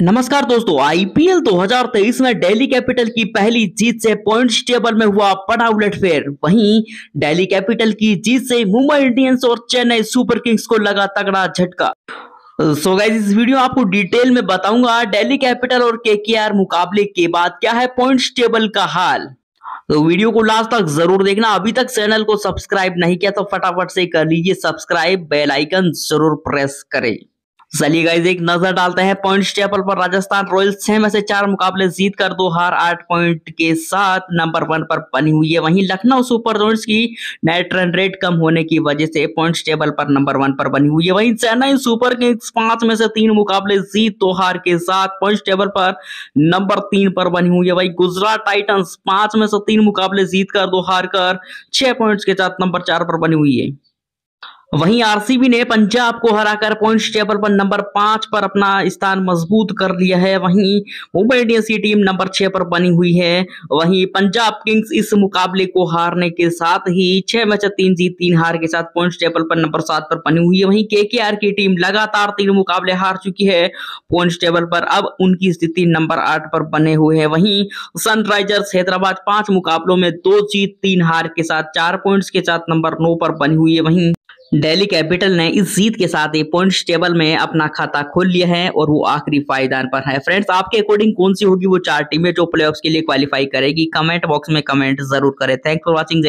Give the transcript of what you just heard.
नमस्कार दोस्तों आईपीएल 2023 में दिल्ली कैपिटल की पहली जीत से पॉइंट्स टेबल में हुआ बड़ा उलटफेर। वहीं दिल्ली कैपिटल की जीत से मुंबई इंडियंस और चेन्नई सुपर किंग्स को लगा तगड़ा झटका। सो गाइस इस वीडियो आपको डिटेल में बताऊँगा दिल्ली कैपिटल और केकेआर मुकाबले के बाद क्या है पॉइंट्स टेबल का हाल। तो वीडियो को लास्ट तक ज़रूर देखना। अभी तक चैनल को सब्सक्राइब नहीं किया तो फटाफट से कर लीजिए सब्सक्राइब बेल आइकन ज़रूर प्रेस करें। चलिए गाइज़ एक नज़र डालते हैं पॉइंट टेबल पर। राजस्थान रॉयल्स छह में से चार मुकाबले जीत कर दो हार। आठ पॉइंट के साथ नंबर वन पर बनी हुई है। वहीं लखनऊ सुपर जॉइंट्स की नेट रन रेट कम होने की वजह से पॉइंट टेबल पर नंबर वन पर बनी हुई है। वहीं चेन्नई सुपर किंग्स पाँच में से तीन मुकाबले जीत दो हार के साथ पॉइंट टेबल पर नंबर तीन पर बनी हुई है। वही गुजरात टाइटन्स पाँच में से तीन मुकाबले जीत कर दो हार कर छह पॉइंट्स के साथ नंबर चार पर बनी हुई है। वहीं आरसीबी ने पंजाब को हराकर पॉइंट्स टेबल पर नंबर पाँच पर अपना स्थान मज़बूत कर लिया है। वहीं मुंबई इंडियंस की टीम नंबर छह पर बनी हुई है। वहीं पंजाब किंग्स इस मुकाबले को हारने के साथ ही छह मैच तीन जीत, तीन हार के साथ पॉइंट्स टेबल पर नंबर सात पर बनी हुई है। वहीं के की टीम लगातार तीन मुकाबले हार चुकी है। पॉइंट्स टेबल पर अब उनकी स्थिति नंबर आठ पर बने हुए है। वहीं सनराइजर्स हैदराबाद पाँच मुकाबलों में दो जीत, तीन हार के साथ चार पॉइंट्स के साथ नंबर नौ पर बनी हुई है। वहीं दिल्ली कैपिटल ने इस जीत के साथ ही पॉइंट्स टेबल में अपना खाता खोल लिया है और वो आखिरी फायदान पर है। फ्रेंड्स, आपके अकॉर्डिंग कौन सी होगी वो चार टीमें जो प्लेऑफ्स के लिए क्वालिफाई करेगी? कमेंट बॉक्स में कमेंट ज़रूर करें। Thank for watching